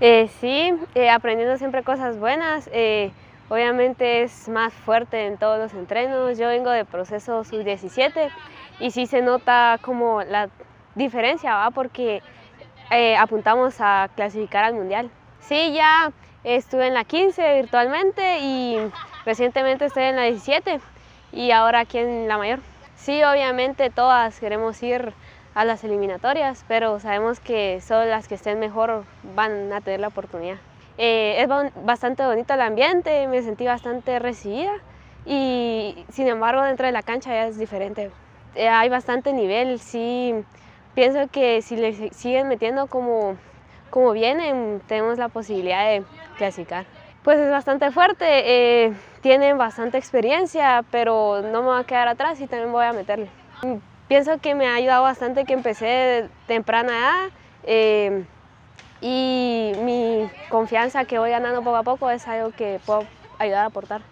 Eh, sí, eh, aprendiendo siempre cosas buenas. Eh, obviamente es más fuerte en todos los entrenos. Yo vengo de proceso sub-17 y sí se nota como la diferencia, ¿va? porque apuntamos a clasificar al mundial. Sí, ya estuve en la 15 virtualmente y recientemente estoy en la 17 y ahora aquí en la mayor. Sí, obviamente todas queremos ir a las eliminatorias, pero sabemos que solo las que estén mejor van a tener la oportunidad. Eh, es bastante bonito el ambiente, me sentí bastante recibida y sin embargo dentro de la cancha ya es diferente. Eh, hay bastante nivel, sí, pienso que si le siguen metiendo como, como vienen, tenemos la posibilidad de clasificar. Pues es bastante fuerte, eh, tienen bastante experiencia, pero no me voy a quedar atrás y también voy a meterle. Pienso que me ha ayudado bastante que empecé de temprana edad eh, y mi confianza que voy ganando poco a poco es algo que puedo ayudar a aportar.